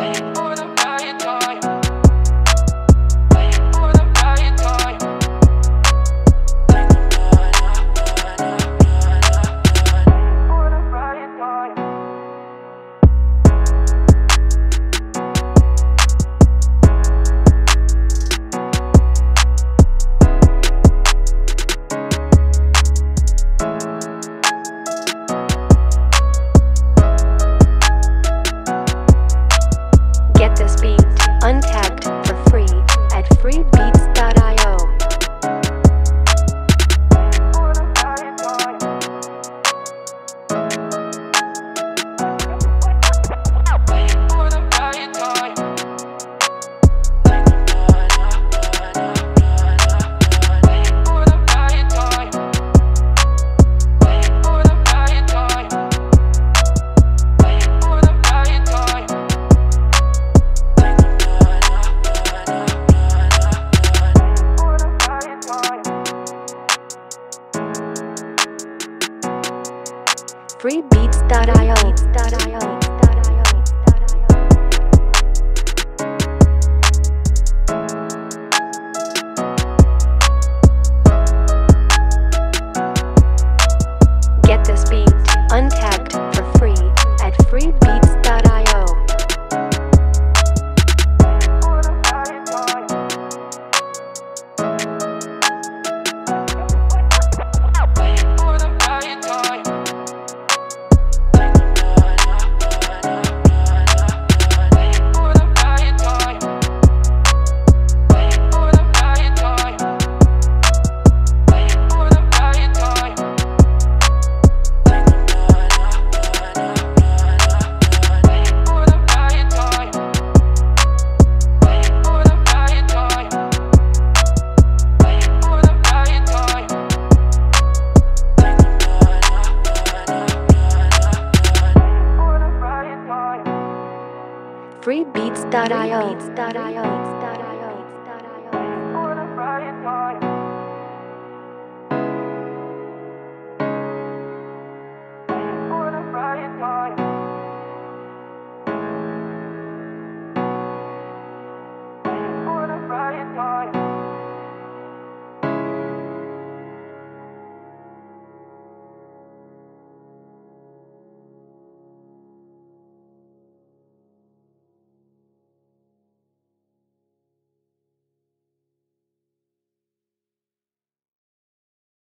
Bye. freebeats.io. freebeats.io.